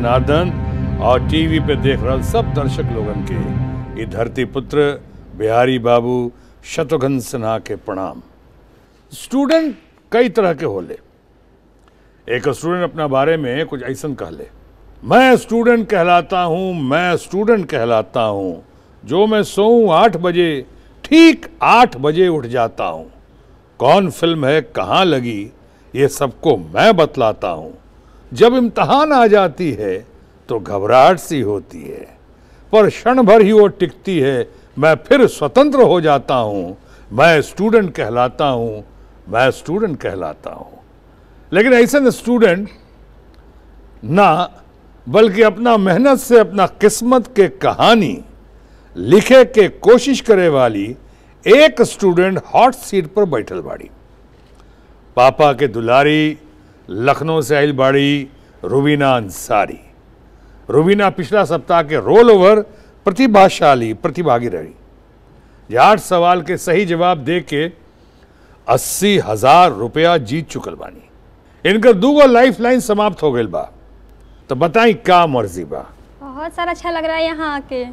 जनार्दन और टीवी पे देख रहे सब दर्शक लोगन के। ये धरती पुत्र, बिहारी बाबू शत्रुघ्न सिन्हा के प्रणाम। स्टूडेंट कई तरह के होले। एक स्टूडेंट अपना बारे में कुछ ऐसा कह ले। मैं स्टूडेंट कहलाता हूँ, मैं स्टूडेंट कहलाता हूँ। जो मैं सोऊं आठ बजे, ठीक आठ बजे उठ जाता हूँ। कौन फ़िल्म है, कहाँ लगी, ये सबको मैं बतलाता हूँ। जब इम्तहान आ जाती है तो घबराहट सी होती है। पर क्षण भर ही वो टिकती है, मैं फिर स्वतंत्र हो जाता हूँ। मैं स्टूडेंट कहलाता हूँ, मैं स्टूडेंट कहलाता हूँ। लेकिन ऐसे स्टूडेंट ना, बल्कि अपना मेहनत से अपना किस्मत के कहानी, लिखे के कोशिश करे वाली एक स्टूडेंट हॉट सीट पर बैठल बाड़ी। पापा के दुलारी लखनऊ से आयल बाड़ी रुबीना अंसारी। रुबीना पिछला सप्ताह के रोल ओवर प्रतिभाशाली प्रतिभागी रही। ये आठ सवाल के सही जवाब दे के अस्सी हज़ार रुपया जीत चुकल बानी। इनकर दूगो लाइफ लाइन समाप्त हो गई बा। तो बताई का मर्ज़ी बा। बहुत सारा अच्छा लग रहा है यहाँ आके।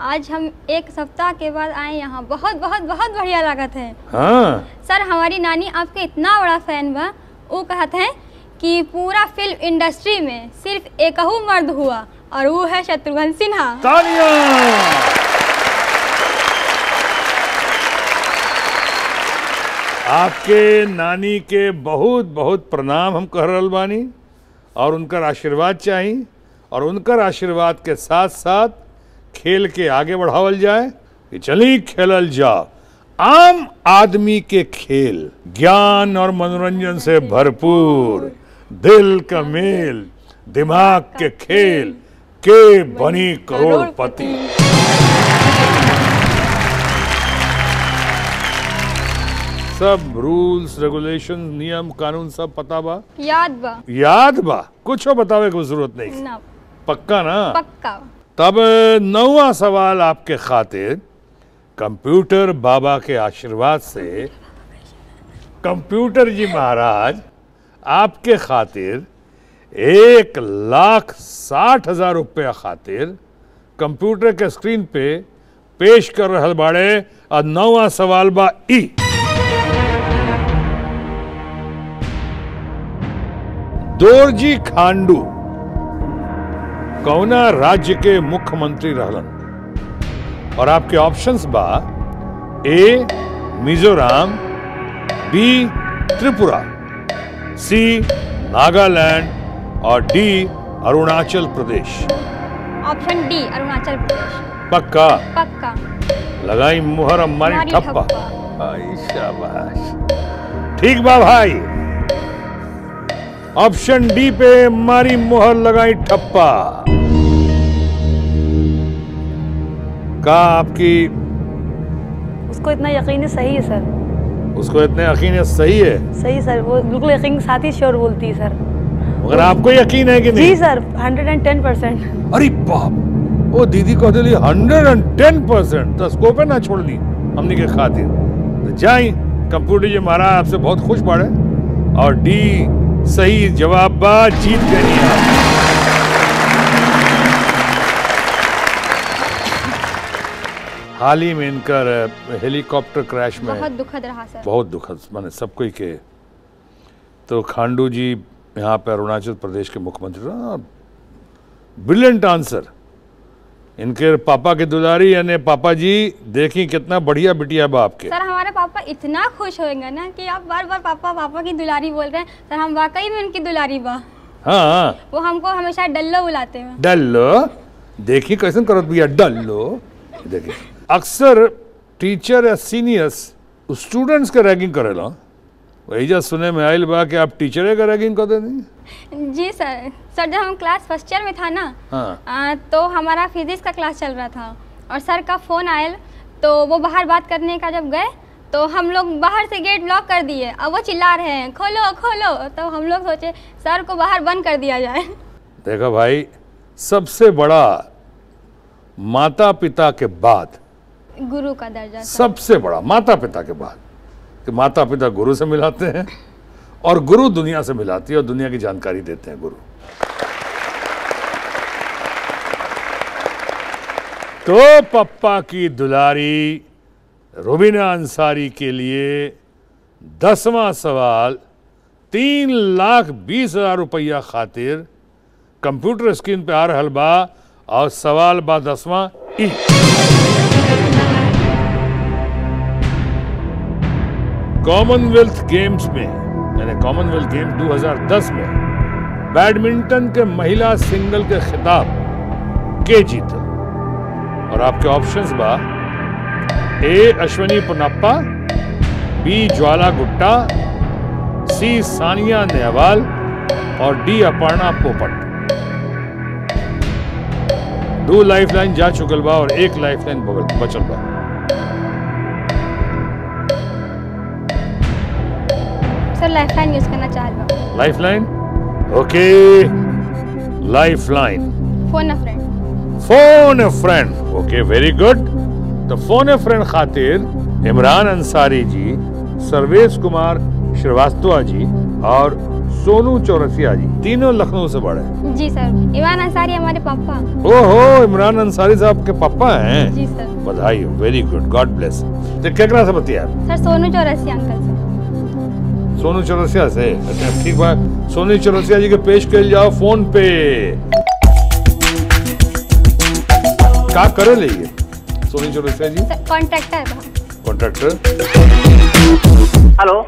आज हम एक सप्ताह के बाद आए यहाँ। बहुत बहुत बहुत बढ़िया लागत है। हाँ। सर हमारी नानी आपके इतना बड़ा फ़ैन बा। वो कहते हैं कि पूरा फ़िल्म इंडस्ट्री में सिर्फ़ एक मर्द हुआ और वो है शत्रुघ्न सिन्हा। आपके नानी के बहुत बहुत प्रणाम हम कह रहल बानी, और उनकर आशीर्वाद चाहिए और उनकर आशीर्वाद के साथ साथ खेल के आगे बढ़ावल जाए, कि चली खेलल जाओ आम आदमी के खेल ज्ञान और मनोरंजन से भरपूर। दिल का मेल दिमाग के खेल के बनी करोड़पति। सब रूल्स रेगुलेशन नियम कानून सब पता बा? याद बा। याद बा? कुछ बतावे की ज़रूरत नहीं। ना। पक्का ना? पक्का। तब नौवा सवाल आपके खातिर कंप्यूटर बाबा के आशीर्वाद से, कंप्यूटर जी महाराज, आपके खातिर एक लाख साठ हज़ार रुपया खातिर कंप्यूटर के स्क्रीन पे पेश कर रहल बाड़े और नौवा सवाल बा ई। दोरजी खांडू, कौना राज्य के मुख्यमंत्री रहलन? और आपके ऑप्शंस बा A Mizoram B Tripura C Nagaland और D Arunachal Pradesh. Option D Arunachal Pradesh. पक्का? पक्का। लगाई मुहर हमारी ठप्पा। शाबाश। ठीक बा भाई। ऑप्शन डी पे मारी मुहर लगाई ठप्पा। का आपकी? उसको इतना यकीन है सही है सर। उसको इतने यकीन है सही है? सही सर। वो बिल्कुल यकीन के साथ ही श्योर बोलती है सर। मगर आपको यकीन है कि जी नहीं? Sir hundred and ten percent अरे बाप! वो दीदी को दिली हंड्रेड एंड टेन परसेंट तो स्कोप है ना छोड़नी हमने के खातिर। तो जाए कंप्यूटर जी महाराज आपसे बहुत खुश पड़े। और डी सही जवाब जीत गई आप। हाल ही में इनका हेलीकॉप्टर क्रैश में बहुत दुखद रहा सर। बहुत दुखद माने सब कोई के। तो खांडू जी यहाँ पे अरुणाचल प्रदेश के मुख्यमंत्री ब्रिलियंट आंसर। इनके पापा के दुलारी यानी पापा जी देखी कितना बढ़िया बिटिया बा आपके सर हमारे पापा इतना खुश होएँगे ना कि आप बार बार पापा पापा की दुलारी बोल रहे हैं। सर हम वाकई में उनकी दुलारी बा। हाँ हाँ। वो हमको हमेशा डल्लो बुलाते हैं। डल्लो? देखी कैसे करत भैया डल्लो? देखी। अक्सर टीचर या सीनियर्स स्टूडेंट्स के रैगिंग करेला वही जा सुने में आयल बा कि आप टीचरे का रैगिंग कर देनी जी सर सर जब हम क्लास फ़र्स्ट ईयर में था ना हाँ। आ, तो हमारा फिजिक्स का क्लास चल रहा था और सर का फ़ोन आयल तो वो बाहर बात करने का जब गए तो हम लोग बाहर से गेट ब्लॉक कर दिए अब वो चिल्ला रहे हैं खोलो खोलो। तो हम लोग सोचे सर को बाहर बंद कर दिया जाए। देखो भाई सबसे बड़ा माता पिता के बाद गुरु का दर्जा सबसे बड़ा माता पिता के बाद कि माता पिता गुरु से मिलाते हैं और गुरु दुनिया से मिलाती है और दुनिया की जानकारी देते हैं गुरु। तो पप्पा की दुलारी रुबीना अंसारी के लिए दसवां सवाल, तीन लाख बीस हज़ार रुपया खातिर कंप्यूटर स्क्रीन पे आ रहा हलबा और सवाल बा दसवां ई। कॉमनवेल्थ गेम्स में, यानी कॉमनवेल्थ गेम्स 2010 में, बैडमिंटन के महिला सिंगल के खिताब के जीतल और आपके ऑप्शंस बा, A Ashwini Ponnappa B Jwala Gutta C Sania Nehwal और डी अपर्णा पोपट। दो लाइफलाइन जा चुकल बा और एक लाइफलाइन बचल बा। सर लाइफ लाइन यूज़ करना चाह रहा हूँ। Lifeline okay lifeline phone a friend phone a friend okay very good तो फ़ोन अ फ्रेंड खातिर इमरान अंसारी जी सर्वेश कुमार श्रीवास्तव जी और सोनू चौरसिया जी तीनों लखनऊ से बड़े जी सर इमरान अंसारी हमारे पापा। ओहो इमरान अंसारी साहब के पापा हैं। जी सर। बधाई वेरी गुड गॉड ब्लेस तो केकरा से बतिया सर सोनू चौरसिया अंकल से सोनू चौरसिया से। अच्छा ठीक बात। सोनू चौरसिया जी के पेश कर जाओ फ़ोन पे। का करे ले ये? Sonu Chaurasia ji. Contractor contractor. Hello.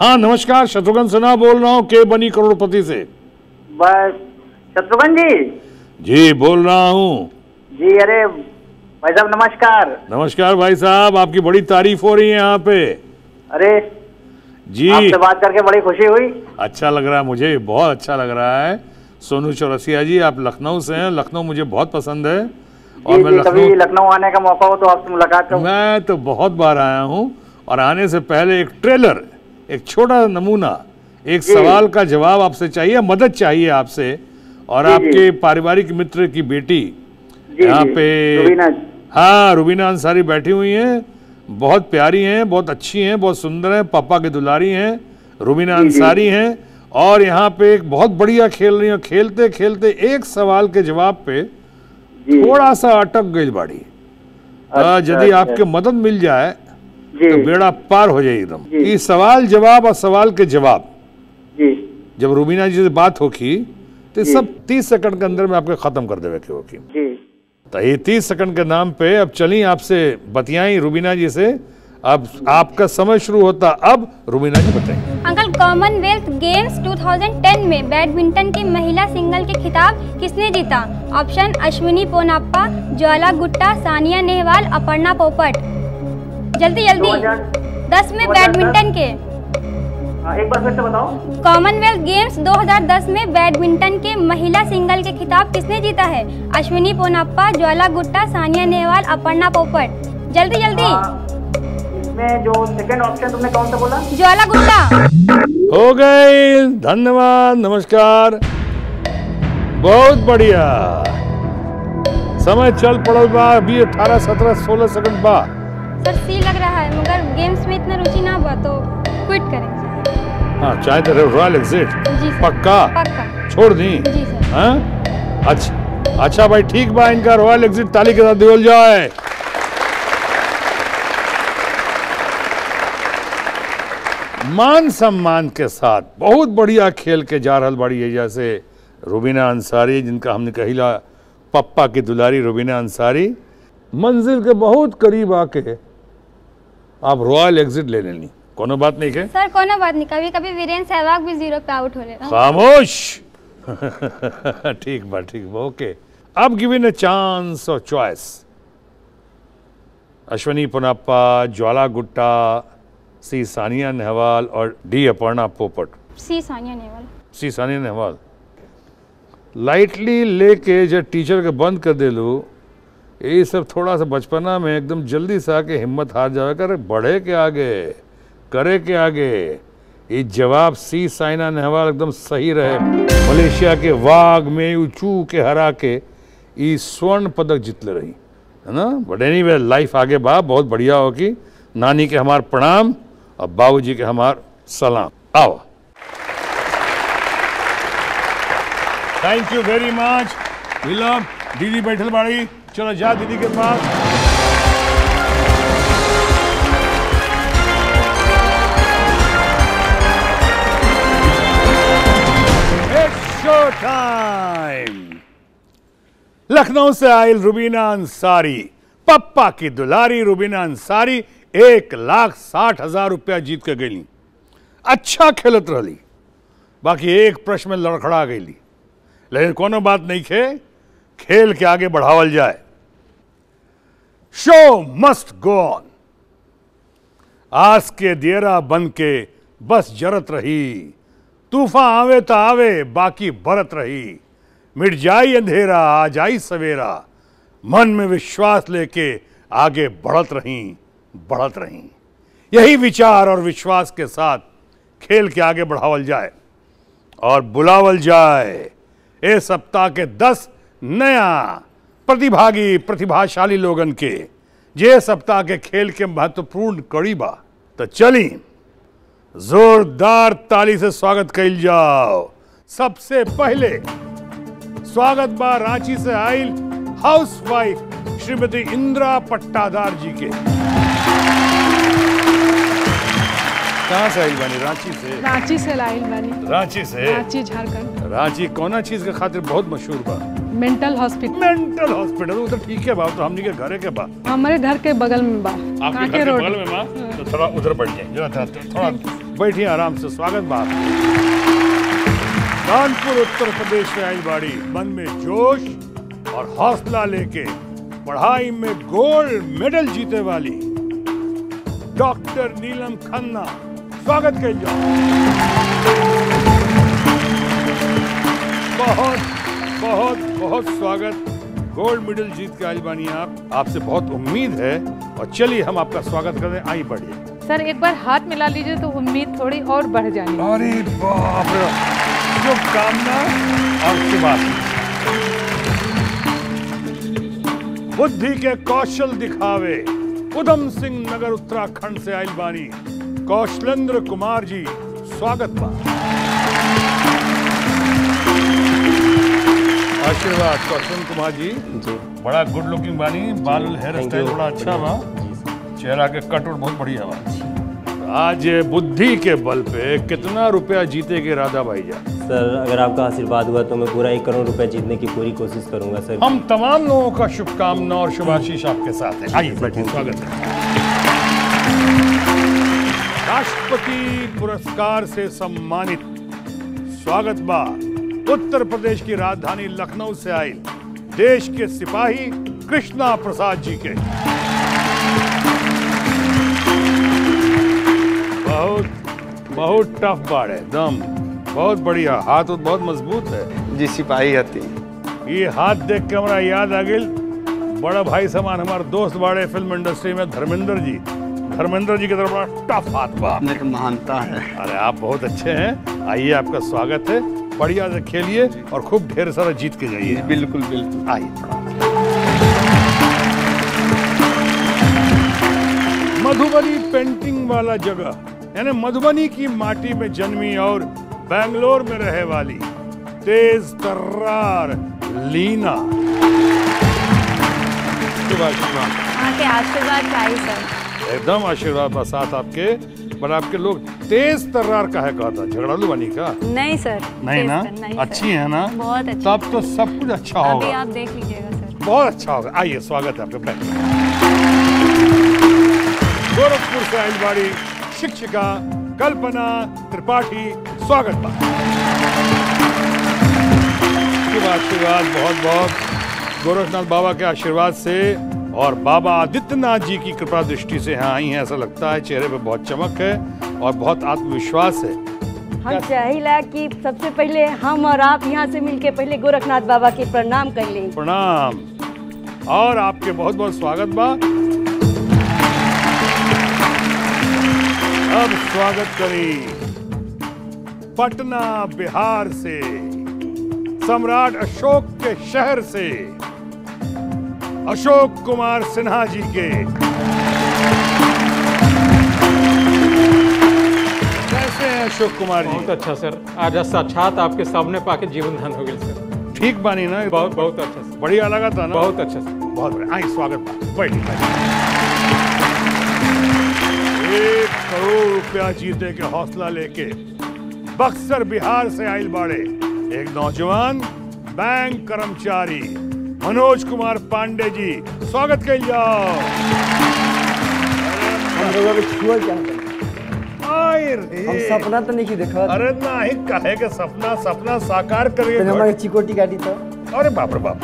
हाँ नमस्कार शत्रुघ्न सिन्हा बोल रहा हूँ के बनी करोड़पति से। बस शत्रुघ्न जी। जी बोल रहा हूँ। जी अरे भाई साहब नमस्कार। नमस्कार भाई साहब आपकी बड़ी तारीफ़ हो रही है यहाँ पे। अरे जी। आपसे बात करके बड़ी खुशी हुई। अच्छा लग रहा है मुझे बहुत अच्छा लग रहा है। सोनू चौरसिया जी आप लखनऊ से हैं। लखनऊ मुझे बहुत पसंद है। और जी मैं कभी लखनऊ लखनऊ आने का मौका हो तो आपसे मुलाकात करूँ। मैं तो बहुत बार आया हूँ और आने से पहले एक ट्रेलर एक छोटा नमूना एक सवाल का जवाब आपसे चाहिए मदद चाहिए आपसे। और। आपके पारिवारिक मित्र की बेटी यहाँ पे हाँ रुबीना अंसारी बैठी हुई हैं। बहुत प्यारी हैं बहुत अच्छी हैं बहुत सुंदर हैं पापा के दुलारी हैं रुबीना। अंसारी हैं और यहाँ पे एक बहुत बढ़िया खेल रही हैं खेलते खेलते एक सवाल के जवाब पे थोड़ा सा अटक गई बाड़ी। अच्छा, यदि अच्छा। आपके मदद मिल जाए तो बेड़ा पार हो जाए एकदम। ये सवाल जवाब और सवाल के जवाब। जब रूबीना जी से बात होगी तो सब तीस सेकंड के अंदर में आपके खत्म कर देवे के होगी। जी तो सेकंड के नाम पे अब चली आपसे बतियाई रूबीना जी से। अब आपका समय शुरू होता अब रूबीना जी बताएँगे अंकल कॉमनवेल्थ गेम्स 2010 में बैडमिंटन की महिला सिंगल के खिताब किसने जीता? ऑप्शन अश्विनी पोनाप्पा ज्वाला गुट्टा सानिया नेहवाल अपर्णा पोपट। जल्दी जल्दी। 2000 दस में बैडमिंटन के। एक बार फिर से बताओ। कॉमनवेल्थ गेम्स 2010 में बैडमिंटन के महिला सिंगल के खिताब किसने जीता है? अश्विनी पोनाप्पा ज्वाला गुट्टा सानिया नेहवाल अपर्णा पोपट। जल्दी जल्दी। हाँ, इसमें जो सेकंड ऑप्शन तुमने कौन सा बोला? ज्वाला गुट्टा। हो गई धन्यवाद नमस्कार। बहुत बढ़िया। समय चल पड़ल बा अभी अठारह सत्रह सोलह सेकंड बा। सर सी लग रहा है मगर गेम्स में इतना रुचि ना हुआ तो क्विट करेंगे। हाँ चाहे तो रॉयल एग्जिट पक्का? छोड़ दी? हाँ? अच्छा अच्छा भाई ठीक बा इनका रॉयल एग्जिट ताली के साथ दिवल जाए। मान सम्मान के साथ बहुत बढ़िया खेल के जा रहल बड़ी है जैसे रुबीना अंसारी जिनका हमने कहिला पप्पा की दुलारी रुबीना अंसारी। मंजिल के बहुत करीब आके आप रॉयल एग्जिट ले लेनी। कोनो बात नहीं के? सर कोनो बात नहीं। कभी कभी वीरेंद्र सहवाग भी ज़ीरो पे आउट हो रहे खामोश! ठीक बा ठीक बा ओके। अब गिवन अ चांस और चॉइस। अश्वनी पुनाप्पा ज्वाला गुट्टा सी सानिया नेहवाल और D Aparna Popat. C Sania Nehwal. C Sania Nehwal. Lightly लेके जब टीचर के बंद कर देलू ये सब थोड़ा सा बचपना में एकदम जल्दी से आके हिम्मत हार जाएगा करे बढ़े के आगे? करे के आगे। ये जवाब सी साइना नेहवाल एकदम सही रहे। मलेशिया के वाग में उचू के हरा के ये स्वर्ण पदक जीतले रही, है ना? बट एनी वे लाइफ आगे बा, बहुत बढ़िया होगी नानी के हमार प्रणाम, और बाबूजी के हमार सलाम। आओ। थैंक यू वेरी मच विलम दीदी बैठल बाड़ी। चलो जा दीदी के पास। टाइम लखनऊ से आयल रुबीना अंसारी पप्पा की दुलारी रुबीना अंसारी एक लाख साठ हज़ार रुपया जीत के गई अच्छा खेलत रही बाकी एक प्रश्न में लड़खड़ा गई लेकिन कोनो बात नहीं खे, खेल के आगे बढ़ावल जाए। शो मस्ट गो ऑन आस के दियरा बन के बस जरत रही। तूफ़ान आवे तो आवे बाकी बरत रही। मिट जाई अंधेरा, आ जाई सवेरा। मन में विश्वास लेके आगे बढ़त रही बढ़त रही। यही विचार और विश्वास के साथ खेल के आगे बढ़ावल जाए और बुलावल जाए। ए सप्ताह के दस नया प्रतिभागी, प्रतिभाशाली लोगन के, जे सप्ताह के खेल के महत्वपूर्ण कड़ी बा तो चली। जोरदार ताली से स्वागत कइल जाओ। सबसे पहले स्वागत बा रांची से आइल हाउस वाइफ श्रीमती इंदिरा पट्टादार जी के। कहाँ से आइल बानी? रांची से? रांची से लाइल बानी। रांची से? रांची झारखंड। रांची कौना चीज़ के खातिर बहुत मशहूर बा? Mental hospital. मेंटल हॉस्पिटल वो तो ठीक है बा तो हमनी के घरे के बा हमारे घर के बगल में बा आपके घर के रोड। बगल में माँ तो थोड़ा उधर बैठ जाए जरा थोड़ा थोड़ा बैठिए आराम से स्वागत बा कानपुर उत्तर प्रदेश से आई बाड़ी मन में जोश और हौसला लेके पढ़ाई में गोल्ड मेडल जीते वाली डॉक्टर नीलम खन्ना स्वागत कर जाओ बहुत बहुत बहुत स्वागत। गोल्ड मेडल जीत के आई बानी आप। आपसे बहुत उम्मीद है। और चलिए हम आपका स्वागत करते हैं। आई बढ़िए। सर एक बार हाथ मिला लीजिए तो उम्मीद थोड़ी और बढ़ जाएगी। अरे बाप रे शुभकामना और शुभाशीष बुद्धि के कौशल दिखावे। उधम सिंह नगर उत्तराखंड से आइल बानी कौशलेंद्र कुमार जी स्वागत बा आशीर्वाद कौशलेंद्र कुमार जी। जी। बड़ा गुड लुकिंग बानी बाल हेयर स्टाइल बड़ा अच्छा बा चेहरा के कटउट बहुत बढ़िया बा आज बुद्धि के बल पे कितना रुपया जीते के इरादा भाई जा सर अगर आपका आशीर्वाद हुआ तो मैं पूरा एक करोड़ रुपया जीतने की पूरी कोशिश करूँगा सर। हम तमाम लोगों का शुभकामना और शुभाशीष आपके साथ है। आइए बैठे स्वागत है। राष्ट्रपति पुरस्कार से सम्मानित स्वागत बा उत्तर प्रदेश की राजधानी लखनऊ से आई देश के सिपाही कृष्णा प्रसाद जी के। बहुत बहुत टफ बाड़ है दम। बहुत बढ़िया हाथ उत बहुत मज़बूत है। जी सिपाही हती ये हाथ देख के हमारा याद आ गई बड़ा भाई समान हमारे दोस्त बाड़े फ़िल्म इंडस्ट्री में धर्मेंद्र जी। धर्मेंद्र जी की तरफ़ बड़ा टफ हाथ बा। महानता है। अरे आप बहुत अच्छे हैं। आइए आपका स्वागत है। बढ़िया से खेलिए और खूब ढेर सारा जीत के जाइए। बिल्कुल बिल्कुल। आइए। मधुबनी पेंटिंग वाला जगह यानी मधुबनी की माटी में जन्मी और बेंगलोर में रहे वाली तेज तर्रार लीना। शुक्ला। आपके आशीर्वाद एकदम आशीर्वाद साथ आपके। पर आपके लोग तेज तर्रार का है कहता झगड़ालू बनी का? नहीं सर नहीं ना? नहीं अच्छी सर। है ना? बहुत अच्छी। तब तो सब कुछ अच्छा होगा। अभी आप देख लीजिएगा सर। बहुत अच्छा होगा। आइए स्वागत है आपका। बैठ गोरखपुर से आइल बाड़ी शिक्षिका कल्पना त्रिपाठी स्वागत बा शुभ आशीर्वाद बहुत बहुत गोरखनाथ बाबा के आशीर्वाद से और बाबा आदित्यनाथ जी की कृपा दृष्टि से यहाँ आई हैं ऐसा लगता है चेहरे पे बहुत चमक है और बहुत आत्मविश्वास है। हम चाहिला कि सबसे पहले हम और आप यहाँ से मिलके पहले गोरखनाथ बाबा के प्रणाम कर लें। प्रणाम। और आपके बहुत बहुत स्वागत बा। अब स्वागत करें पटना बिहार से सम्राट अशोक के शहर से। अशोक कुमार सिन्हा जी के। कैसे हैं अशोक कुमार जी? बहुत अच्छा सर। आज साक्षात आपके सामने पाके जीवन धन हो गया सर। ठीक बानी ना? बहुत बहुत अच्छा सर। बढ़िया लगा था ना? बहुत अच्छा सर। बहुत बढ़िया। आई स्वागत बा बैठिए बैठिए। एक करोड़ रुपया जीते के हौसला लेके बक्सर बिहार से आइल बाड़े। एक नौजवान बैंक कर्मचारी। मनोज कुमार पांडे जी स्वागत कर। हम हैं। सपना तो नहीं देखा। अरे नाही कहे के सपना सपना साकार करे तो हमारे चिकोटी गाड़ी तो। अरे बाप रे बाप।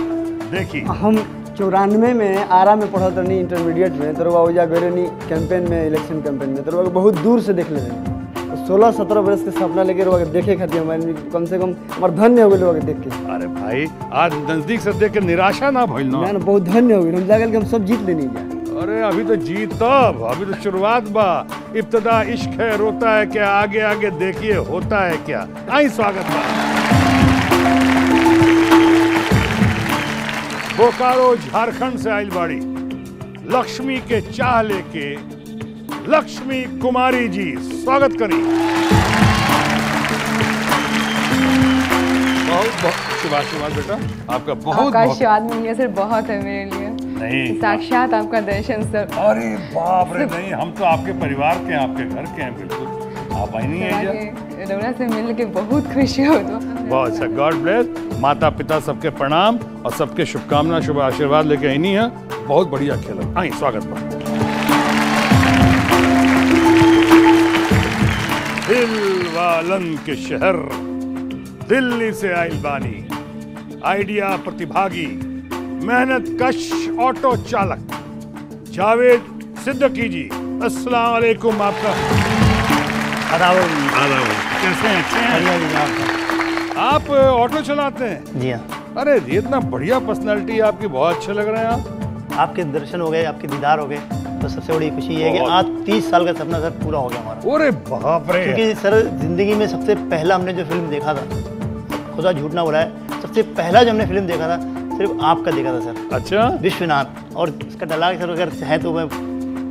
देखिए हम चौरानवे में आरा में पढ़ा नहीं इंटरमीडिएट में। तो रुआ ओजा नहीं कैंपेन में इलेक्शन कैंपेन में। तो बहुत दूर से देख ले रहे सोलह सत्रह बरस के सपना लेके के देखे खातिर हमारे कम से कम हमारे धन्य हो गए के देख के। अरे भाई आज नज़दीक से देख के निराशा ना भइल ना। ना बहुत धन्य हो गए। हम जागल के हम सब जीत लेनी जा। अरे अभी तो जीत तब अभी तो शुरुआत बा। इब्तदा इश्क है रोता है क्या आगे आगे देखिए होता है क्या। आई स्वागत बा। बोकारो झारखंड से आइल बाड़ी। लक्ष्मी के चाह लेके लक्ष्मी कुमारी जी स्वागत करी। बहुत बहुत शुभाशीर्वाद बेटा आपका बहुत बहुत आशीर्वाद मिल गया सर बहुत है मेरे लिए। नहीं। साक्षात आपका दर्शन सर। अरे बाप रे नहीं हम तो आपके परिवार के हैं आपके घर के हैं बिल्कुल। आप आई नहीं है क्या? से मिल के बहुत खुशी हो तो। बहुत अच्छा गॉड ब्लेस माता पिता सबके प्रणाम और सबके शुभकामना शुभ आशीर्वाद लेके आई नहीं है। बहुत बढ़िया खेल आई स्वागत। बा दिल वालन के शहर। दिल्ली से आइल बानी आइडिया प्रतिभागी मेहनत कश ऑटो चालक। जावेद सिद्दकी जी अस्सलाम वालेकुम आपका। आदाब कैसे हैं? अच्छे हैं? आप ऑटो चलाते हैं? जी हाँ। अरे ये इतना बढ़िया पर्सनालिटी आपकी बहुत अच्छे लग रहे हैं आप। आपके दर्शन हो गए आपके दीदार हो गए। तो सबसे बड़ी खुशी ये है कि आज तीस साल का सपना सर पूरा हो गया हमारा। अरे बाप रे क्योंकि सर ज़िंदगी में सबसे पहला हमने जो फ़िल्म देखा था खुदा झूठ ना बोला है सबसे पहला जो हमने फ़िल्म देखा था सिर्फ़ आपका देखा था सर। अच्छा। विश्वनाथ। और इसका डायलॉग सर अगर है तो मैं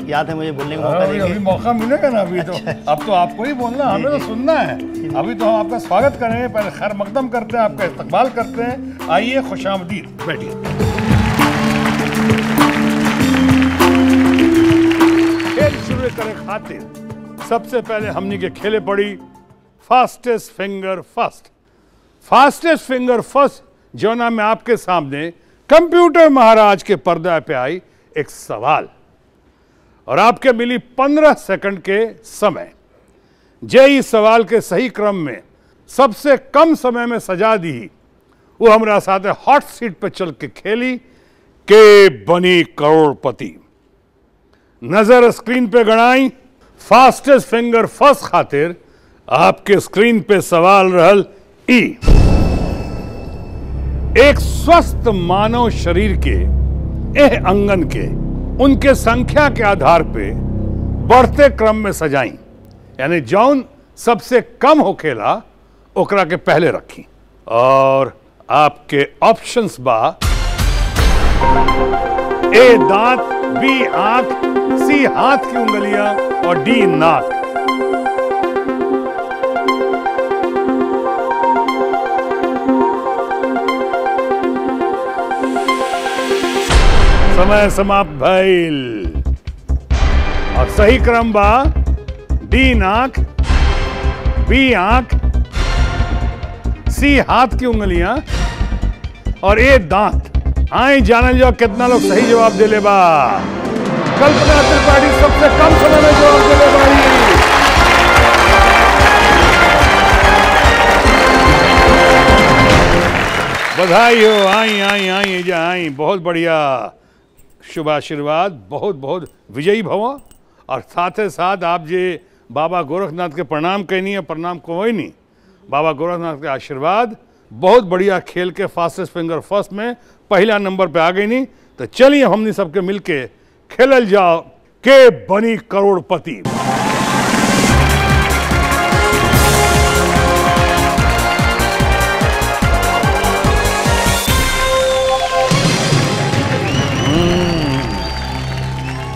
याद है मुझे बोलने का मौका अभी मौका मिलेगा ना अभी तो। अब तो आपको ही बोलना हमें तो सुनना है। अभी तो हम आपका स्वागत करेंगे पहले खैर मकदम करते हैं आपका इस्तकबाल करते हैं। आइए खुशामदीद। बैठिए। शुरू करे खातिर सबसे पहले हमने के खेले पड़ी fastest finger first fastest finger first जोना में आपके सामने कंप्यूटर महाराज के पर्दा पे आई एक सवाल। और आपके मिली पंद्रह सेकंड के समय। जे इस सवाल के सही क्रम में सबसे कम समय में सजा दी, वो हमारा साथ हॉट सीट पे चल के खेली के बनी करोड़पति। नज़र स्क्रीन पे गणाई फास्टेस्ट फिंगर फ़र्स्ट खातिर आपके स्क्रीन पे सवाल रहल ई। एक स्वस्थ मानव शरीर के, एह अंगन के, उनके संख्या के आधार पे बढ़ते क्रम में सजाई। यानी जौन सबसे कम होखेला ओकरा के पहले रखी। और आपके ऑप्शंस बा, ए दांत, बी आँख सी हाथ की उंगलियाँ और डी नाक। समय समाप्त भइल और सही क्रम बा, डी नाक, बी आँख, सी हाथ की उंगलियाँ और ए दांत। आए जानल जाओ कितना लोग सही जवाब दिले बा। कल्पना त्रिपाठी सबसे कम समय में दिले बाड़ी बधाई हो आई आई आई जा आई, बहुत बढ़िया। शुभ आशीर्वाद, बहुत बहुत विजयी भव। और साथ ही साथ आप जे बाबा गोरखनाथ के प्रणाम कहनी है, प्रणाम कोई नहीं। बाबा गोरखनाथ के आशीर्वाद, बहुत बढ़िया खेल के फास्टेस्ट फिंगर फ़र्स्ट में पहला नंबर पे आ गई नहीं। तो चलिए हमने सबके मिलके खेलल जाओ, के बनी करोड़पति।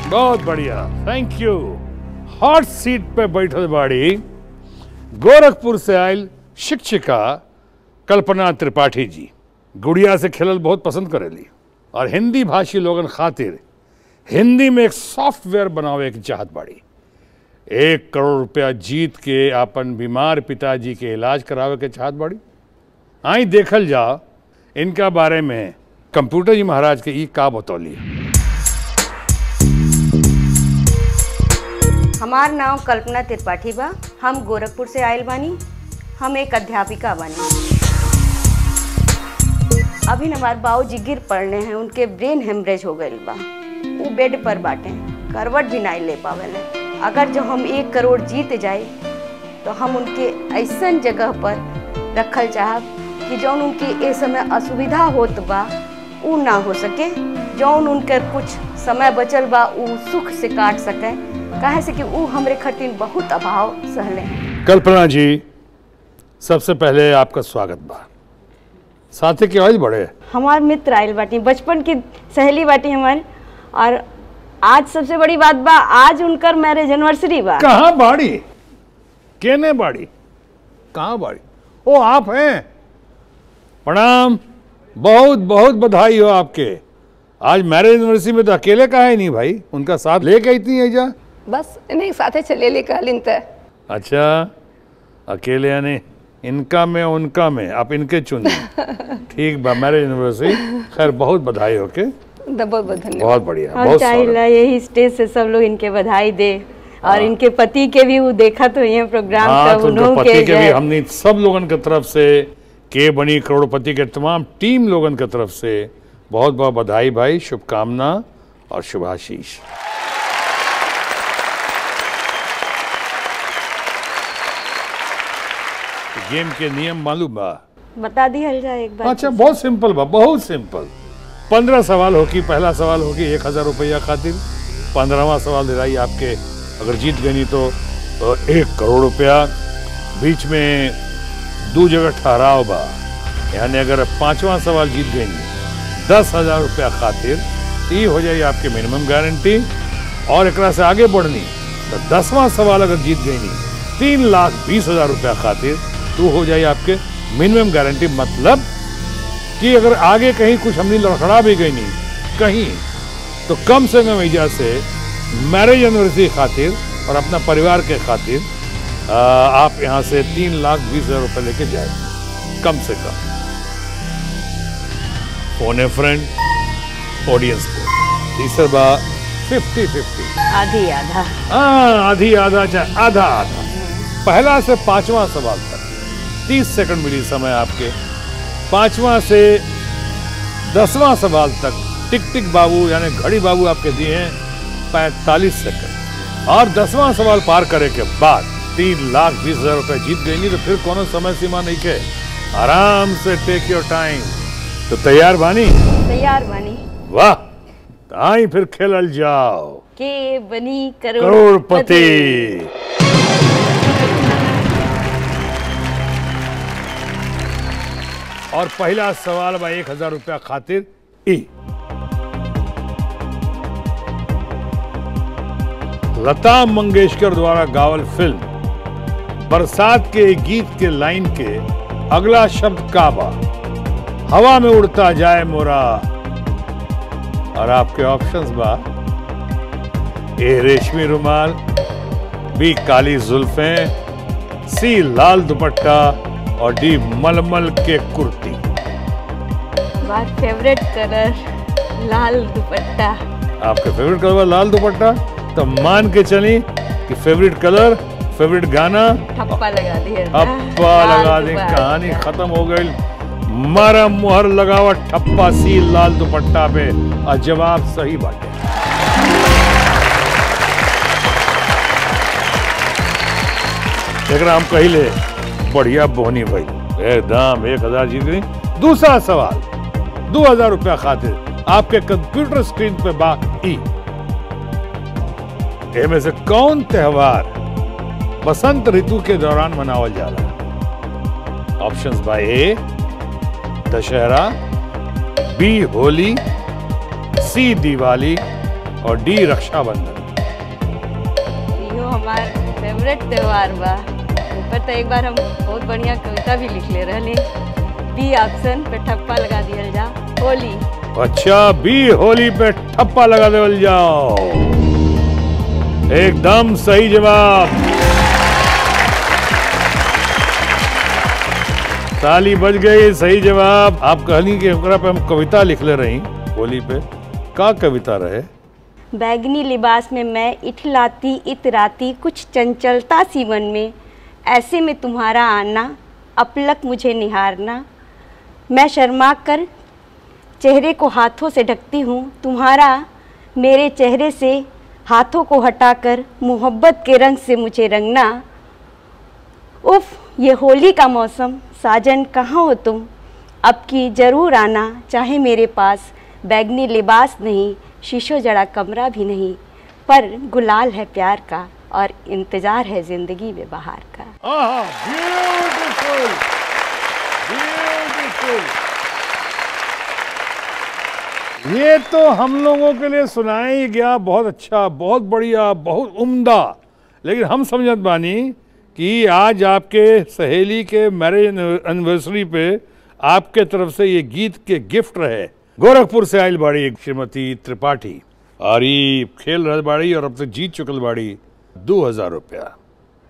बहुत बढ़िया। थैंक यू हॉट सीट पे बैठल बाड़ी। गोरखपुर से आयल शिक्षिका कल्पना त्रिपाठी जी। गुड़िया से खेलल बहुत पसंद करेली। और हिंदी भाषी लोगन खातिर हिंदी में एक सॉफ्टवेयर बनावे की चाहत बाड़ी। एक करोड़ रुपया जीत के अपन बीमार पिताजी के इलाज करावे के चाहत बाड़ी। आई देखल जा, इनका बारे में कंप्यूटर जी महाराज के ई का बतौली हमार नाम कल्पना त्रिपाठी बा। हम गोरखपुर से आयल बानी। हम एक अध्यापिका बानी। अभी हमार बाबूजी गिर पड़ने हैं, उनके ब्रेन हेमरेज हो गए बा। वो बेड पर बाटे। करवट भी नहीं ले पावेले। अगर जो हम एक करोड़ जीत जाए तो हम उनके ऐसा जगह पर रखल चाहब कि जौन उनके ए समय असुविधा होत बा उ ना हो सके। जौन उनके कुछ समय बचल बा उ सुख से काट सके। काहे से कि उ हमरे खातिर बहुत अभाव सहले। कल्पना जी सबसे पहले आपका स्वागत बा। साथी के आयल बड़े। हमार मित्र आयल बाटी बचपन की सहेली बाटी हमार। और आज सबसे बड़ी बात बा आज उनकर मैरिज एनिवर्सरी बा। कहाँ बाड़ी? केने बाड़ी? कहाँ बाड़ी? ओ आप हैं। प्रणाम। बहुत बहुत बधाई हो आपके। आज मैरिज एनिवर्सरी में तो अकेले का है नहीं भाई? उनका साथ लेके इतनी है जा? बस इन्हें साथे चले ले कहलिन त। अच्छा अकेले यानी इनका में उनका में। आप इनके चुन ठीक बा मैरिज एनिवर्सरी खैर बहुत बधाई हो के बहुत बहुत धन्यवाद। बहुत बढ़िया बहुत चाहिए यही स्टेज से सब लोग इनके बधाई दे और हाँ। इनके पति के भी वो देखा तो ये प्रोग्राम हाँ सब तो पति के के भी हमने सब लोगन के तरफ़ से के बनी करोड़पति के तमाम टीम लोगन के तरफ़ से बहुत बहुत बधाई भाई शुभकामना और शुभाशीष। गेम के नियम मालूम बा? बता दी हल जाए एक बार। अच्छा बहुत सिंपल बा बहुत सिंपल पंद्रह सवाल होगी पहला सवाल होगी एक हज़ार रुपया खातिर। पंद्रहवा सवाल दिलाई आपके अगर जीत गई तो एक करोड़ रुपया। बीच में दो जगह ठहराव बा। यानी अगर पांचवा सवाल जीत गई, दस हज़ार रुपया खातिर तो ये हो जाए आपके मिनिमम गारंटी और एकरा से आगे बढ़नी तो दसवां सवाल अगर जीत गई, तीन लाख बीस हज़ार रुपया खातिर तो हो जाए आपके मिनिमम गारंटी मतलब कि अगर आगे कहीं कुछ हमने लड़खड़ा भी गई नहीं कहीं तो कम से कम एजा से मैरिज एनिवर्सरी खातिर और अपना परिवार के खातिर आप यहाँ से तीन लाख बीस हज़ार रुपये लेके जाए कम से कम। फ़ोन ए फ्रेंड ऑडियंस को तीसरा बा फिफ्टी फिफ्टी आधी आधा। हाँ आधी आधा चाहे आधा आधा। पहला से पांचवा सवाल तक। तीस सेकंड मिली समय आपके। पांचवा से दसवां सवाल तक। टिक टिक बाबू यानी घड़ी बाबू आपके दिए हैं पैंतालीस सेकंड। और दसवां सवाल पार करे के बाद तीन लाख बीस हज़ार रुपए जीत नहीं तो फिर कोनो समय सीमा नहीं के आराम से टेक योर टाइम तो तैयार बानी? तैयार बानी। वाह! तो आई फिर खेल जाओ। के बनी करोड़पति। और पहला सवाल बा एक हज़ार रुपया खातिर ई। लता मंगेशकर द्वारा गावल फ़िल्म, बरसात के एक गीत के लाइन के अगला शब्द का बा? हवा में उड़ता जाए मोरा। और आपके ऑप्शंस बा, ए रेशमी रुमाल, बी काली जुल्फें, सी लाल दुपट्टा और डी मलमल के कुर्ती। बात फेवरेट कलर लाल दुपट्टा। आपका फेवरेट कलर लाल दुपट्टा? तो मान के चली कि फेवरेट कलर फेवरेट गाना। ठप्पा लगा दिए ठप्पा लगा दी कहानी खत्म हो गई। मारा मुहर लगावा ठप्पा सी लाल दुपट्टा पे। और जवाब सही बाटे एकरा हम कहिले बढ़िया बोहनी भाई। एकदम, एक हज़ार जीत गई दूसरा सवाल, दो हज़ार रुपया खातिर आपके कंप्यूटर स्क्रीन पे बा ई इनमें से कौन त्योहार बसंत ऋतु के दौरान मनावल जाला ऑप्शंस बा A Dussehra B Holi C Diwali, और डी रक्षाबंधन। हमार फेवरेट त्योहार बा। ऊपर तो एक बार हम बहुत बढ़िया कविता भी लिख ले रहे बी ऑप्शन पे ठप्पा लगा दिया जा होली। अच्छा बी होली पे ठप्पा लगा देवल जाओ। एकदम सही जवाब। ताली बज गई सही जवाब। आप कहनी कि ओकरा पे हम कविता लिख ले रही होली पे। का कविता रहे? बैगनी लिबास में मैं इठलाती इतराती कुछ चंचलता सी मन में। ऐसे में तुम्हारा आना, अपलक मुझे निहारना। मैं शर्मा कर चेहरे को हाथों से ढकती हूँ। तुम्हारा मेरे चेहरे से हाथों को हटाकर मोहब्बत के रंग से मुझे रंगना। उफ, ये होली का मौसम। साजन, कहाँ हो तुम? अब की ज़रूर आना। चाहे मेरे पास बैगनी लिबास नहीं शीशो जड़ा कमरा भी नहीं, पर गुलाल है प्यार का। और इंतज़ार है ज़िंदगी में बाहर का। ये तो हम लोगों के लिए सुनाया ही गया, बहुत अच्छा बहुत बढ़िया, बहुत उम्दा। लेकिन हम समझत बानी कि आज आपके सहेली के मैरिज एनिवर्सरी पे आपके तरफ़ से ये गीत के गिफ्ट रहे। गोरखपुर से आयल बाड़ी श्रीमती त्रिपाठी। और खेल रह बाड़ी और अब तक जीत चुकल बाड़ी। दो हज़ार रुपया।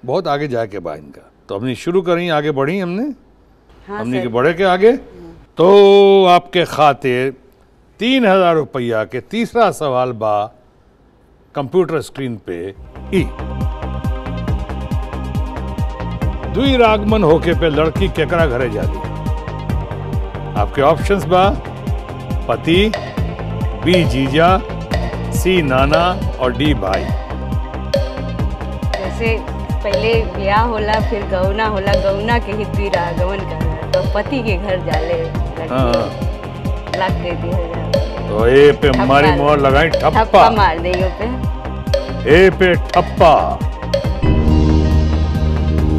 बहुत आगे जाके बा इनका। तो हमने शुरू करी आगे बढ़ी हमने? हाँ हमने के बढ़े के आगे? तो आपके खातिर तीन हज़ार रुपया के तीसरा सवाल बा कंप्यूटर स्क्रीन पे ई। दुई रागमन होके पे लड़की केकरा घरे जाली आपके ऑप्शंस बा पति बी जीजा सी नाना और डी भाई। जैसे पहले ब्याह होला फिर गौना होला गौना के ही द्वि रागमन करना तो पति के घर जाले हाँ। लाख दे दिया तो ए पे हमारी मोहर लगाई ठप्पा। ठप्पा मार देंगे पे। ए पे ठप्पा।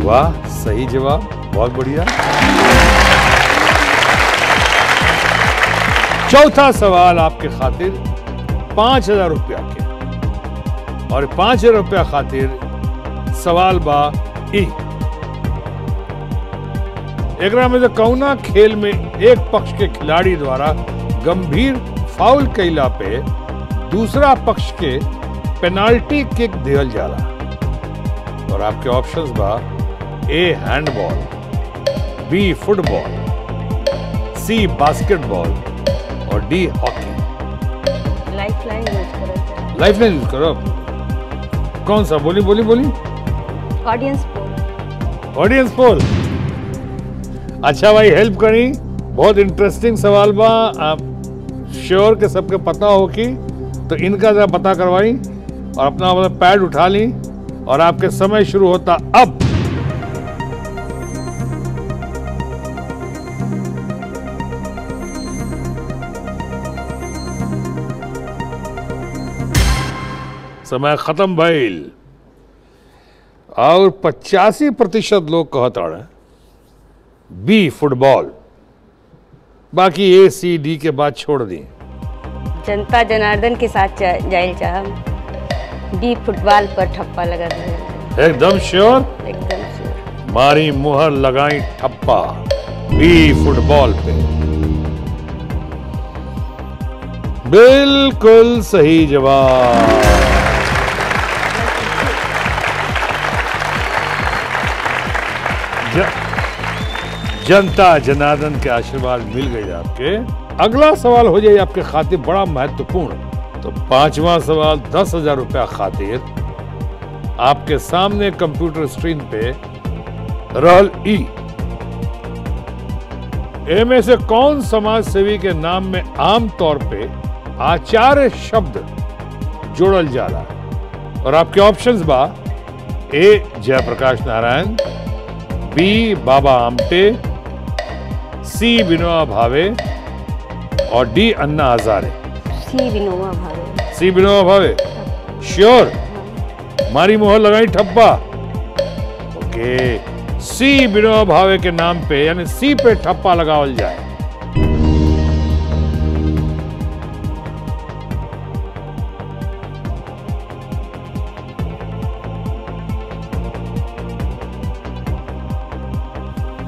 वाह सही जवाब बहुत बढ़िया। चौथा सवाल आपके खातिर पाँच हज़ार रुपया के। और पाँच हज़ार रुपया खातिर सवाल बा ई। एकरा में कौना खेल में एक पक्ष के खिलाड़ी द्वारा गंभीर फाउल कैला पे दूसरा पक्ष के पेनाल्टी किक दियल जाला? और आपके ऑप्शंस बा A handball B football C basketball और D hockey. Life line use करो। लाइफ लाइन यूज़ करो? कौन सा? बोली बोली बोली। ऑडियंस पोल ऑडियंस पोल अच्छा भाई हेल्प करी। बहुत इंटरेस्टिंग सवाल बा। आप श्योर के सबके पता हो कि? तो इनका जरा पता करवाई और अपना अपना पैड उठा ली और आपके समय शुरू होता अब। समय खत्म भइल और पचासी प्रतिशत लोग कहता बी फुटबॉल। बाकी ए सी डी के बाद छोड़ दी। जनता जनार्दन के साथ जा- जाइल चाहम डी फुटबॉल पर ठप्पा लगा दिया एकदम श्योर? एकदम श्योर। मारी मुहर लगाई ठप्पा बी फुटबॉल पे। बिल्कुल सही जवाब। जनता जनार्दन के आशीर्वाद मिल गए आपके। अगला सवाल हो जाए आपके खातिर बड़ा महत्वपूर्ण। तो पांचवा सवाल, दस हज़ार रुपया खातिर आपके सामने कंप्यूटर स्क्रीन पे रहल ई। इनमें से कौन समाज सेवी के नाम में आम तौर पे आचार्य शब्द जोड़ल जा जाला और आपके ऑप्शंस बा, A, Jayaprakash Narayan B Baba Amte C Vinoba Bhave और D Anna Hazare C Vinoba Bhave. C Vinoba भावे? श्योर मारी मोहर लगाई ठप्पा। ओके सी विनोबा भावे के नाम पे यानी सी पे ठप्पा लगावल जाए।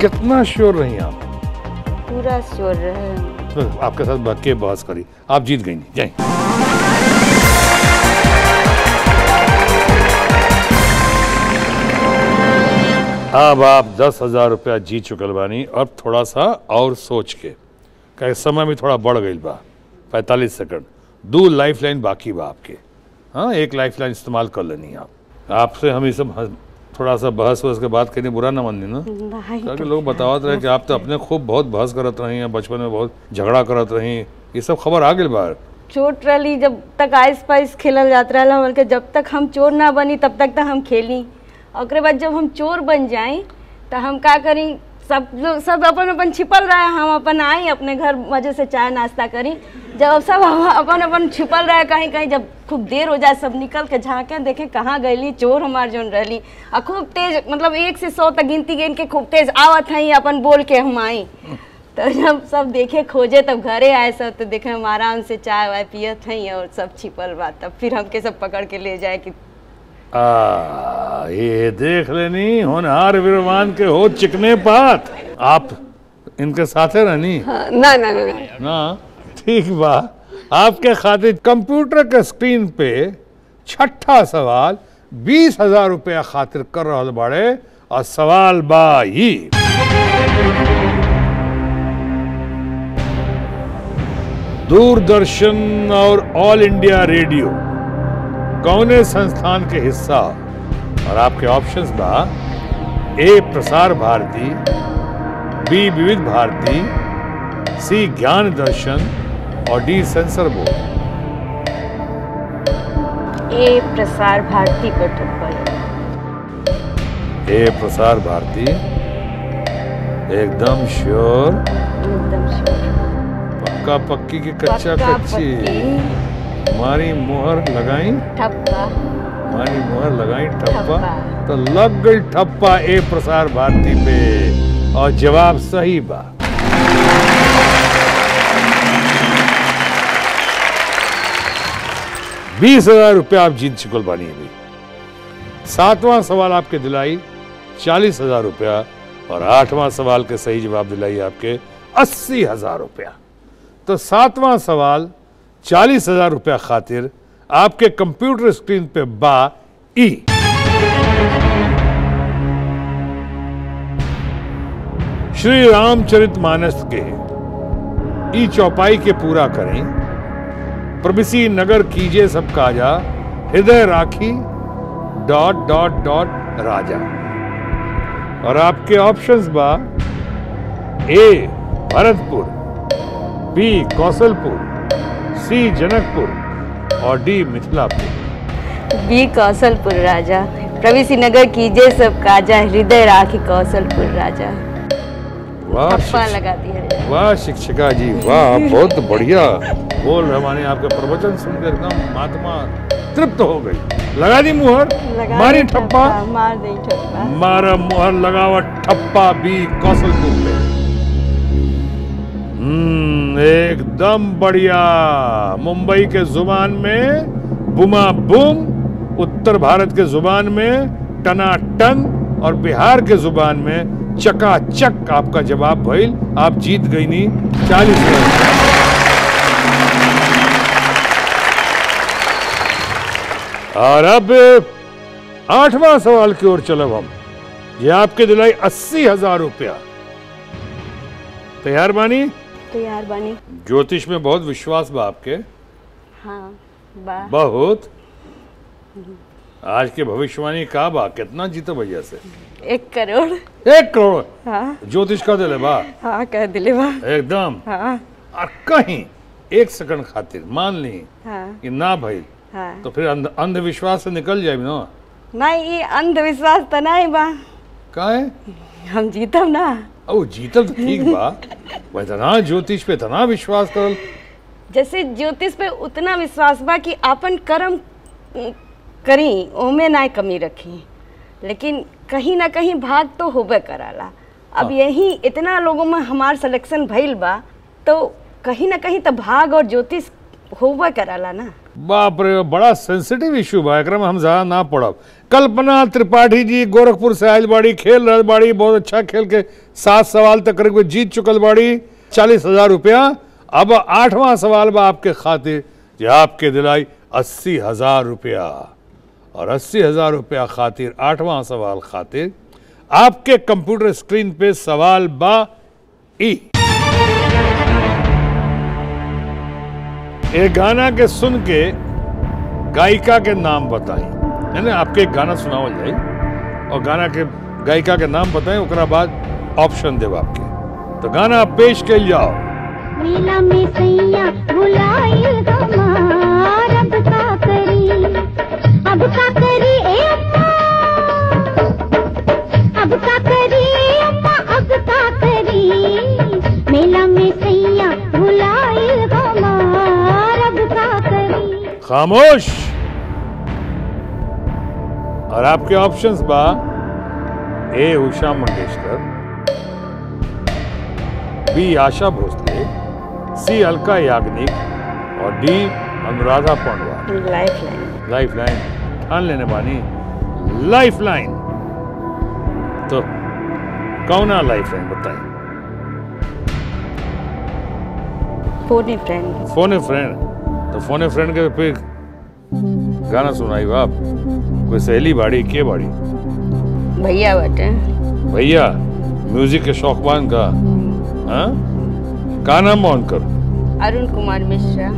कितना श्योर रही आप? पूरा शोर रहे तो आपके साथ के बहस करी। आप जीत गई नहीं। जाए। अब आप दस हज़ार रुपया जीत चुकल बानी। अब थोड़ा सा और सोच के। कहे समय भी थोड़ा बढ़ गई बा। पैंतालीस सेकंड। दो लाइफ लाइन बाकी बा आपके। हाँ एक लाइफ लाइन इस्तेमाल कर लेनी आप। आपसे हम ये सब थोड़ा सा बहस वहस के बात करनी बुरा ना मानी ना? ताकि लोग बतावत रहे कि आप तो अपने खूब बहुत बहस करत रही हैं बचपन में बहुत झगड़ा करत रही ये सब खबर आ गई बाहर। चोट रही जब तक आइस पाइस खेलल जात रहा हमन के जब तक हम चोर ना बनी तब तक तो हम खेली। और बाद जब हम चोर बन जाए तो हम क्या करी? सब लोग, सब अपन अपन छिपल रहे, हम अपन आई, अपने घर मज़े से चाय नाश्ता करी। जब सब अपन अपन छिपल रहे, कहीं कहीं जब खूब देर हो जाए, सब निकल के झाँके, देखे कहाँ गईली चोर हमार जोन रही आ खूब तेज मतलब एक से सौ तक गिनती गिन के खूब तेज आवत हई अपन बोल के हम आई। तो जब सब देखे, खोजे, तब घरे आए सब तो देखे हम आराम से चाय वाय पियत हई और सब छिपल बा। तब फिर हमके सब पकड़ के ले जाए कि आ, ये देख लेनी होनहार वीरवान के हो चिकने पात। आप इनके साथे रहनी हाँ, ना ना ना ना। ना? ठीक बा। आपके खातिर कंप्यूटर के स्क्रीन पे छठा सवाल बीस हज़ार रुपया खातिर कर रहल बाड़े और सवाल बा ही। दूरदर्शन और ऑल इंडिया रेडियो। कौने संस्थान के हिस्सा। और आपके ऑप्शंस बा ए प्रसार भारती बी विविध भारती सी ज्ञान दर्शन और डी सेंसर बोर्ड। ए प्रसार भारती पर ठप्पल ए प्रसार भारती एकदम श्योर एकदम श्योर पक्का पक्की की कच्चा। कच्ची। मारी मोहर लगाई। ठप्पा। मारी मोहर लगाई ठप्पा। तो लग गई ठप्पा ए प्रसार भारती पे। और जवाब सही बा बीस हज़ार रुपया आप जीत चुकल बानी अभी सातवां सवाल आपके दिलाई चालीस हज़ार रुपया। और आठवां सवाल के सही जवाब दिलाई आपके अस्सी हज़ार रुपया। तो सातवां सवाल चालीस हज़ार रुपया खातिर आपके कंप्यूटर स्क्रीन पे बा ई। श्री रामचरित मानस के ई चौपाई के पूरा करें। प्रबिसी नगर कीजिए सब काजा, हृदय राखी, डॉट डॉट डॉट, राजा। और आपके ऑप्शंस बा A, Bharatpur, B Kaushalpur C Janakpur और डी मिथिलापुर। बी कौशलपुर राजा। प्रवेशी नगर कीजिए सब काजा हृदय राखी कौशलपुर राजा। वाह शिक्षिका जी वाह बहुत बढ़िया। बोल रहे माने आपके प्रवचन सुनकर एकदम महात्मा तृप्त हो गई। लगा दी मुहर मारी ठप्पा। मार दी ठप्पा। मारा मुहर लगावा ठप्पा बी कौशलपुर पे। हम्म। एकदम बढ़िया। मुंबई के ज़ुबान में बुमा बुम, उत्तर भारत के ज़ुबान में टना टन और बिहार के ज़ुबान में चकाचक आपका जवाब भइल। आप जीत गई नी, चालीस और अब आठवां सवाल की ओर चलो हम, ये आपके दिलाई अस्सी हज़ार रुपया। तैयार बानी तैयार बनी। ज्योतिष में बहुत विश्वास बा आपके। हाँ बा। बहुत। आज के भविष्यवाणी का बा? कितना जीतो भैया से? एक करोड़। एक करोड़? हाँ। ज्योतिष का दिले बा? हाँ कह दिले बा। एकदम। हाँ। और कहीं एक सेकंड खातिर मान ली हाँ। कि ना भाई हाँ। तो फिर अंध, अंधविश्वास से निकल जाए ना? नहीं ये अंधविश्वास तो नहीं बा। का है? हम जीतम ना। ओ जीतल तो ठीक बा भाई इतना ज्योतिष पे इतना विश्वास करल। जैसे ज्योतिष पे उतना विश्वास बा कि आपन कर्म करी ओमे ना कमी रखी। लेकिन कहीं ना कहीं भाग तो होबे कराला। अब हाँ। यही इतना लोगों में हमार सिलेक्शन भइल बा तो कहीं ना कहीं तो भाग और ज्योतिष होबे कराला ना। बाप रे बड़ा सेंसिटिव इशू बा एकरा में हम ज़्यादा ना पड़ब। कल्पना त्रिपाठी जी, गोरखपुर से आयल बाड़ी खेल रहल बाड़ी बहुत अच्छा खेल के सात सवाल तक करीब जीत चुकल बाड़ी, चालीस हज़ार रुपया। अब आठवां सवाल बा आपके खातिर, जे आपके दिलाई अस्सी हज़ार रुपया। और अस्सी हज़ार रुपया खातिर, आठवां सवाल खातिर, आपके कंप्यूटर स्क्रीन पे सवाल बा ई। एक गाना के सुन के गायिका के नाम बताई है ना आपके एक गाना सुनावल जाई और गाना के गायिका के नाम बताएँ ओकरा बाद ऑप्शन देव आपके। तो गाना आप पेश कर जाओ। मेला में सैया हमार अब का करी? अब का करी ए अम्मा? अब का करी अम्मा अब का करी? मेला में सैया हमार अब का करी? खामोश! और आपके ऑप्शंस बा A Usha Mangeshkar B Asha Bhosle C Alka Yagnik और डी अनुराधा पांडवा। लाइफ लाइन लाइफ लाइन ठान लेने बानी लाइफ लाइन तो कौन लाइफ लाइन बताइए फ़ोन फ्रेंड। Phone friend. तो फ़ोन फ्रेंड के फिर गाना सुनाई बाप। कोई सहेली बाड़ी के बाड़ी? भैया बटे भैया म्यूज़िक के शौकबान का। हाँ? का नाम ऑन कर अरुण कुमार मिश्रा।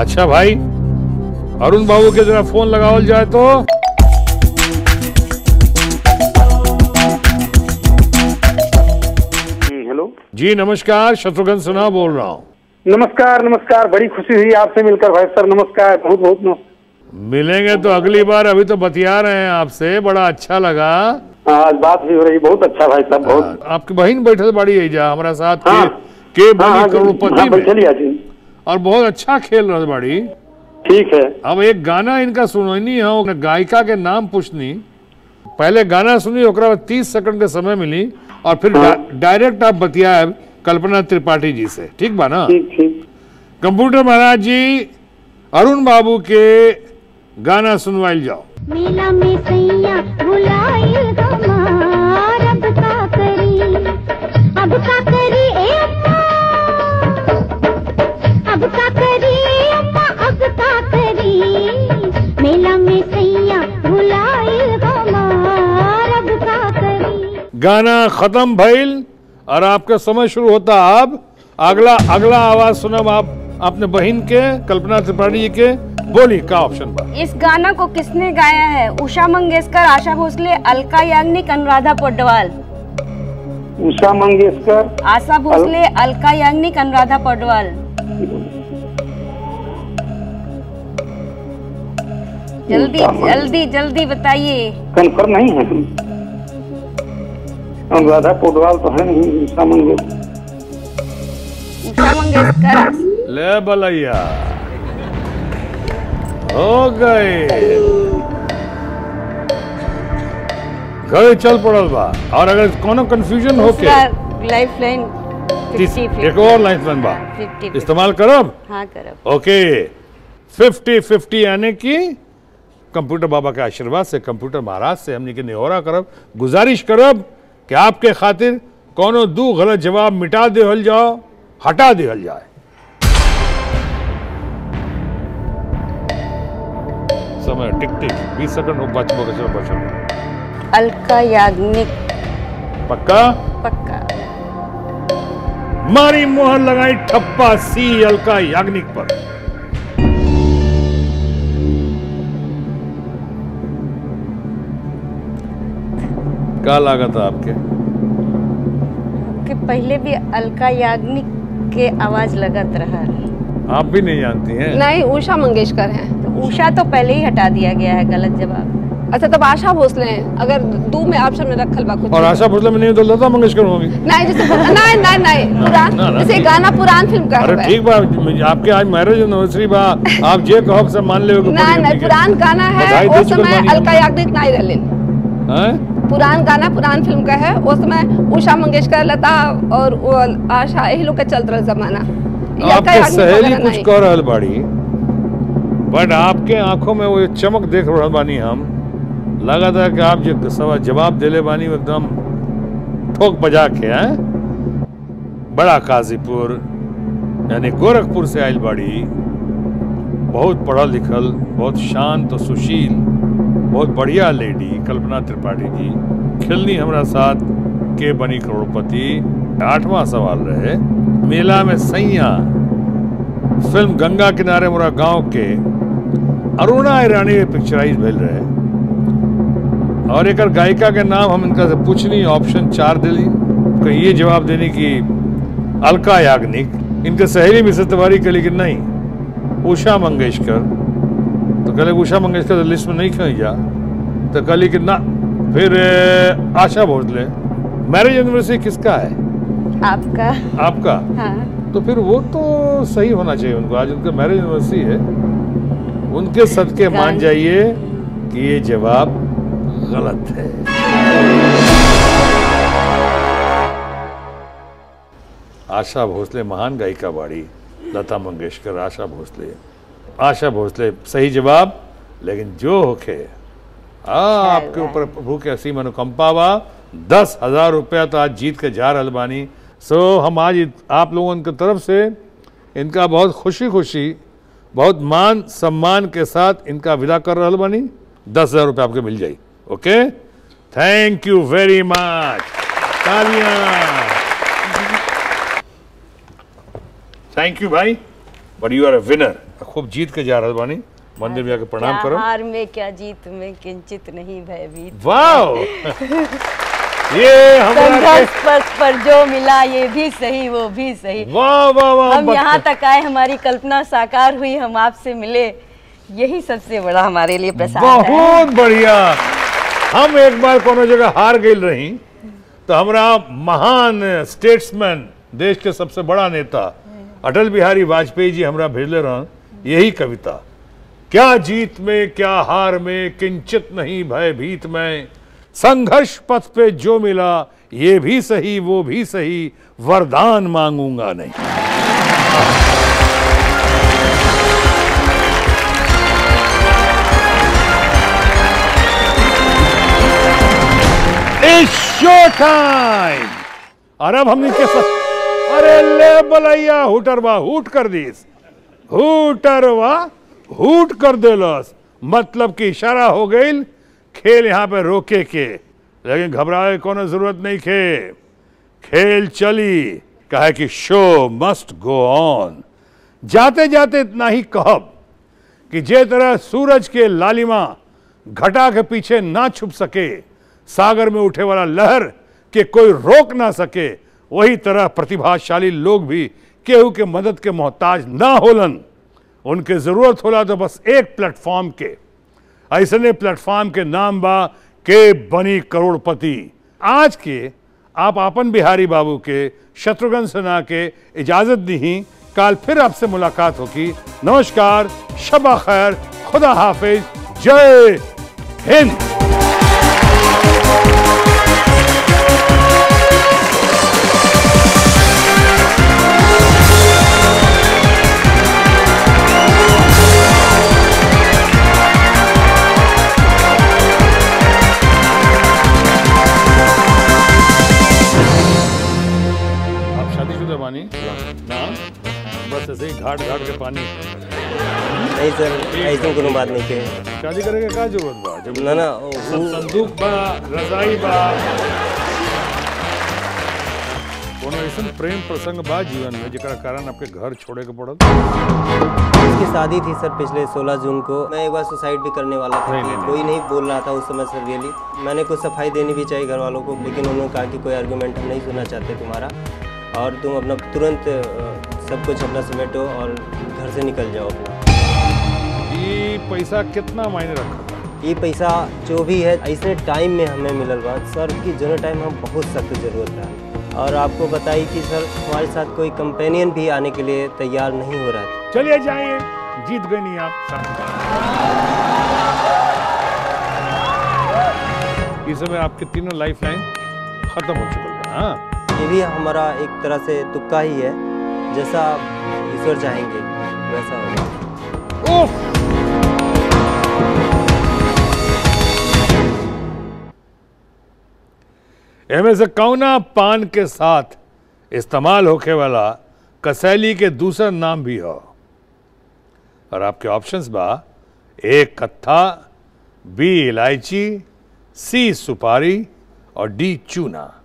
अच्छा भाई अरुण बाबू के जरा फ़ोन लगावल जाए तो। हेलो। जी नमस्कार शत्रुघ्न सिन्हा बोल रहा हूँ। नमस्कार नमस्कार बड़ी खुशी हुई आपसे मिलकर भाई सर नमस्कार बहुत बहुत नमस्कार। मिलेंगे तो अगली बार अभी तो बतिया रहे हैं आपसे बड़ा अच्छा लगा। हाँ, आज बात भी हो रही बहुत अच्छा भाई साहब बहुत। आपकी बहन बैठल बड़ी है जा हमारा साथ हाँ। के, के हाँ, हाँ, करोड़पति हाँ, ही। और बहुत अच्छा खेल रहा बड़ी। ठीक है। अब एक गाना इनका सुननी है गायिका के नाम पूछनी। पहले गाना सुनी ओकरा बाद तीस सेकंड के समय मिली और फिर डायरेक्ट आप बतिया कल्पना त्रिपाठी जी से। ठीक बा ना? कंप्यूटर महाराज जी अरुण बाबू के गाना सुनवाइल जाओ। मेला में सैया हमार अब का करी। अब का करी ए अम्मा? अब का करी अम्मा अब का करी? मेला में सैया हमार अब का करी। गाना खत्म भइल और आपका समय शुरू होता अब। अगला अगला आवाज़ सुनब आप अपने बहन के कल्पना त्रिपाठी जी के। बोली का ऑप्शन बा इस गाना को किसने गाया है? उषा मंगेशकर आशा भोसले अलका याग्निक अनुराधा पोडवाल। उषा मंगेशकर आशा भोसले अल... अलका याग्निक अनुराधा पोडवाल। जल्दी जल्दी जल्दी बताइए। कन्फर्म नहीं है अनुराधा पोडवाल तो है नहीं उषा मंगेशकर उषा मंगेशकर। ले बलैया। हो गए। घरे चल पड़ल बा। और अगर कोनो कंफ्यूजन होके लाइफ लाइन एक और लाइन बन बा इस्तेमाल करब? हाँ करब। ओके। फिफ्टी फिफ्टी यानी कि कंप्यूटर बाबा के आशीर्वाद से कंप्यूटर महाराज से हमने के निहोरा करब गुजारिश करब कि आपके खातिर कोनो दू गलत जवाब मिटा देहल जाओ हटा देहल जाए। समय टिक टिक बीस सेकंड बच बच बच। अलका याग्निक। पक्का? पक्का। मारी मोहर लगाई ठप्पा सी अलका याग्निक पर। क्या लागत है आपके? कि पहले भी अलका याग्निक के आवाज़ लगत रहा। आप भी नहीं जानती हैं? नहीं उषा मंगेशकर हैं। उषा तो पहले ही हटा दिया गया है गलत जवाब। अच्छा तब आशा भोसले हैं। अगर दो में ऑप्शन में रखल बा कुछ और आशा भोसले में नहीं तो लता मंगेशकर होंगी नहीं जैसे नहीं नहीं नहीं पुरान जैसे गाना पुरान फ़िल्म का अरे है। ठीक बा आपके आज मैरिज एनिवर्सरी बा। आप जे कहो सब मान ले नहीं नहीं पुरान गाना है उस समय अलका याग्निक नहीं रहलिन पुरान गाना पुरान फ़िल्म का है उस समय उषा मंगेशकर लता और आशा यही लोग का चलत रहा जमाना। ये आपके सहेली कुछ कह रहल बाड़ी। बट आपके आँखों में वो चमक देख रहल बानी हम। लगा था कि आप जो सवाल जवाब देले बानी एकदम ठोक बजा के, हैं? बड़ा काजीपुर, यानी गोरखपुर से आयल बाड़ी, बहुत पढ़ल लिखल, बहुत शांत और सुशील, बहुत बढ़िया लेडी, कल्पना त्रिपाठी जी। खिलनी हमारा साथ के बनी करोड़पति, आठवां सवाल रहे। मेला में सैया, फ़िल्म गंगा किनारे मोरा गाँव के अरुणा ईरानी पिक्चराइज भेल रहे और एक गायिका के नाम हम इनका से पूछनी ऑप्शन चार दिली कहीं ये जवाब देने की अलका याग्निक इनके सहेली मिसेस तिवारी के लेकिन नहीं उषा मंगेशकर। तो कहले उषा मंगेशकर तो लिस्ट में नहीं कहीं जा तो कहली कि ना फिर आशा भोसले मैरिज एनिवर्सरी किसका है? आपका। आपका? हाँ। तो फिर वो तो सही होना चाहिए उनको। आज उनका मैरिज एनिवर्सरी है। उनके सदके मान जाइए कि ये जवाब गलत है। आशा भोसले महान गायिका बाड़ी लता मंगेशकर आशा भोसले। आशा भोसले सही जवाब लेकिन जो होके आ, आपके ऊपर प्रभु के असीम अनुकंपा बा दस हज़ार रुपया तो आज जीत के जा रहल बानी सो हम आज आप लोगों की तरफ़ से इनका बहुत खुशी खुशी बहुत मान सम्मान के साथ इनका विदा कर रहा बानी दस हज़ार रुपया आपके मिल जाई okay? Thank you very much तालियाँ। थैंक यू भाई। But you are a winner खूब जीत के जा रहा बानी मंदिर में आके प्रणाम करो। हार में क्या जीत में किंचित नहीं भयभीत। वाओ ये हमारा संघर्ष पर जो मिला ये भी सही वो भी सही। वाह वाह वाह हम यहाँ तक आए हमारी कल्पना साकार हुई हम आपसे मिले। यही सबसे बड़ा हमारे लिए प्रसाद है। बहुत बढ़िया। हम एक बार कोनो जगह हार गई रही तो हमारा महान स्टेट्समैन देश के सबसे बड़ा नेता अटल बिहारी वाजपेयी जी हमारा भेजले रहन यही कविता। क्या जीत में क्या हार में किंचित नहीं भयभीत में संघर्ष पथ पे जो मिला, ये भी सही, वो भी सही, वरदान मांगूँगा नहीं। शो टाइम और अब हमने के साथ अरे ले बलैया, हुटरवा, हुट कर दीस। हुटरवा, हुट कर देलस मतलब कि इशारा हो गई खेल यहाँ पे रोके के। लेकिन घबराए कोनो ज़रूरत नहीं खे। खेल चली। कहे कि शो मस्ट गो ऑन जाते जाते इतना ही कहब कि जे तरह सूरज के लालिमा घटा के पीछे ना छुप सके, सागर में उठे वाला लहर के कोई रोक ना सके, वही तरह प्रतिभाशाली लोग भी केहू के मदद के मोहताज ना होलन। उनके ज़रूरत होला तो बस एक प्लेटफॉर्म के। ऐसने प्लेटफॉर्म के नाम बा के बनी करोड़पति। आज के आप आपन बिहारी बाबू के, शत्रुघ्न सिन्हा के इजाज़त दी कल फिर आपसे मुलाकात होगी। नमस्कार, शबा खैर, खुदा हाफिज, जय हिंद। ऐसे ही घाट घाट के पानी। नहीं सर ऐसे कोनो बात नहीं कहे। शादी करे के ज़रूरत बा जब ना ना संदूक बा रजाई बा। कोनो ऐसा प्रेम प्रसंग बा जीवन में जेकरा कारण आपके घर छोड़े के पड़ल? उसकी शादी थी सर पिछले 16 जून को। मैं एक बार सुसाइड भी करने वाला था नहीं, नहीं, कोई नहीं बोल रहा था उस समय सर रियली मैंने कुछ सफ़ाई देनी भी चाहिए घर वालों को लेकिन उन्होंने कहा कि कोई आर्गूमेंट हम नहीं सुनना चाहते तुम्हारा। और तुम अपना तुरंत सब कुछ अपना समेटो और घर से निकल जाओ अपना। ये पैसा कितना मायने रखा ये पैसा जो भी है ऐसे टाइम में हमें मिलल बा सर कि जो टाइम हम बहुत सख्त ज़रूरत है और आपको बताइए कि सर हमारे साथ कोई कंपेनियन भी आने के लिए तैयार नहीं हो रहा था। चलिए जाइए जीत गए नहीं आप इस समय आपके तीनों लाइफ लाइन खत्म हो चुके हैं हाँ। ये भी हमारा एक तरह से तुक्का ही है। जैसा ईश्वर चाहेंगे, वैसा होगा! एमे कौना पान के साथ इस्तेमाल होके वाला कसैली के दूसरा नाम भी हो। और आपके ऑप्शंस बा, ए कत्था, बी इलायची, सी सुपारी और डी चूना।